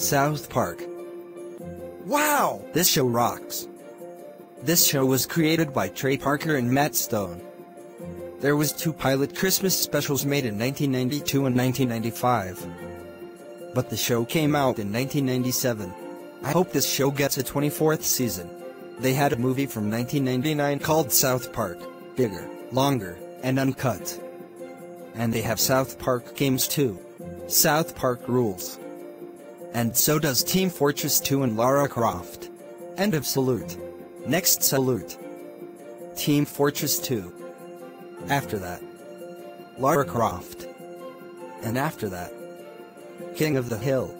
South Park. Wow! This show rocks. This show was created by Trey Parker and Matt Stone. There was two pilot Christmas specials made in 1992 and 1995. But the show came out in 1997. I hope this show gets a 24th season. They had a movie from 1999 called South Park, bigger, longer, and uncut. And they have South Park games too. South Park rules. And so does Team Fortress 2 and Lara Croft. End of salute. Next salute. Team Fortress 2. After that, Lara Croft. And after that, King of the Hill.